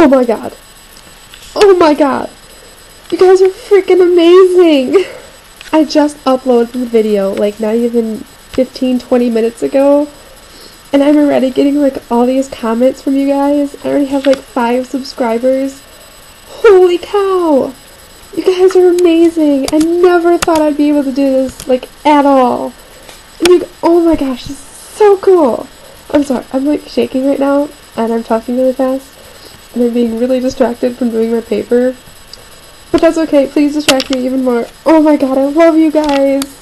Oh my god. Oh my god. You guys are freaking amazing. I just uploaded the video like not even 15 20 minutes ago. And I'm already getting like all these comments from you guys. I already have like 5 subscribers. Holy cow. You guys are amazing. I never thought I'd be able to do this like at all. You oh my gosh, this is so cool. I'm sorry. I'm like shaking right now and I'm talking really fast and I'm being really distracted from doing my paper. But that's okay, please distract me even more. Oh my god, I love you guys!